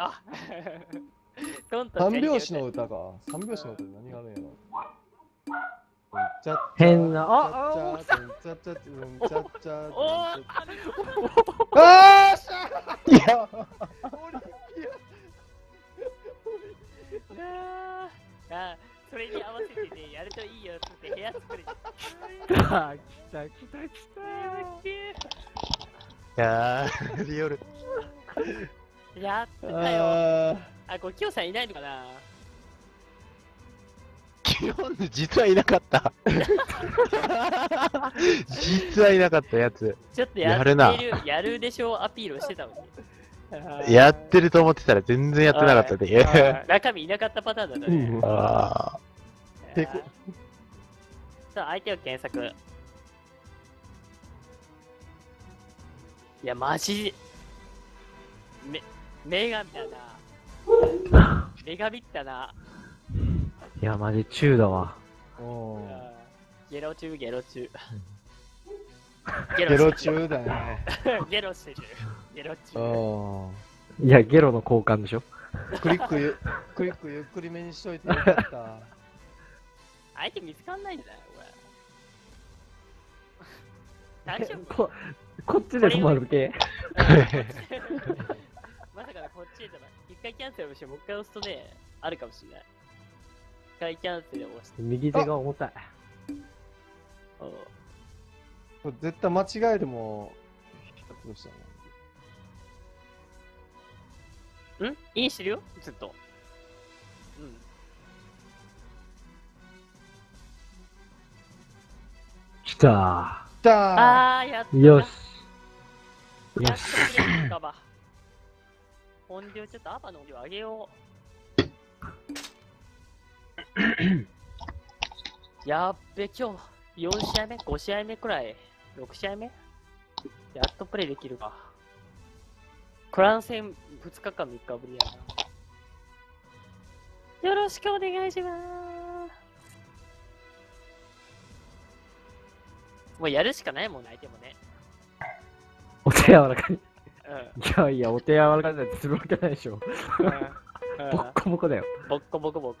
あ。コント三拍子の歌か。三拍子の歌で何があるんやろ。変な。あああー。しゃいやあー。あそれに合わせてね、やるといいよって部屋作る。来た来た来た来いやー、リオル。やってたよ。ああ、これ、キヨさんいないのかな？基本実はいなかった。実はいなかったやつ。ちょっとやってやるなる、やるでしょうアピールをしてたのに。やってると思ってたら全然やってなかったあで。ー中身いなかったパターンだったね。うんあてこさあ、相手を検索。いや、マジ。め、女神だな。女神だな。いやマジ中だわーうんゲロ中、ゲロ中。ゲロ中だね。ゲロしてる。ゲロう中。ん。いやゲロの交換でしょクリックゆ、クリックゆっくりめにしといてよかった。相手見つかんないんだよ、これ。大丈夫？ここっちで止まる系こっちでじゃない。一回キャンセルして、もう一回押すとね、あるかもしれない。一回キャンセルを押して。右手が重たいうんこれ絶対間違えても、どうしたのん？インしてるよ？ずっと。うん。来た来たあー、やった。よしよし。音量ちょっとアバの音量上げよう。やっべ、今日4試合目 ?5 試合目くらい ?6 試合目？やっとプレイできるか。クラン戦2日間3日ぶりやな。よろしくお願いします。もうやるしかないもんね、相手もね。お手柔らかにうん。いやいやお手柔らかになんてするわけないでしょうんボッコボコだよボッコボコボコ。